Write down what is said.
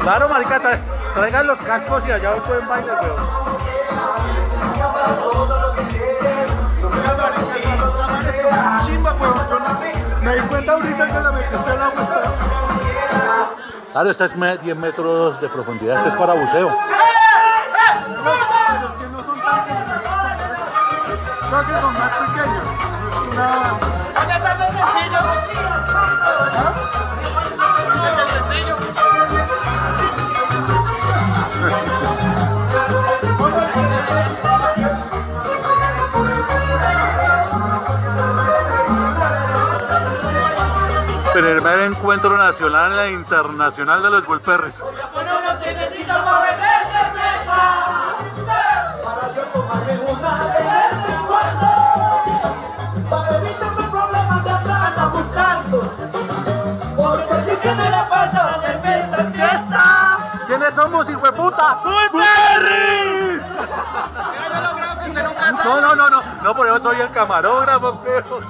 Claro, marica, tra- traigan los cascos y allá pueden bailar, weón. Me di cuenta ahorita que la metiste al agua. está- Claro, esta es me- 10 metros de profundidad, este es para buceo. Es que no son tan Creo que son más pequeños. Primer encuentro nacional e internacional de los golperres. ¿Quiénes somos, hijo de puta? No, no, no, no, no, por eso soy el camarógrafo, pero.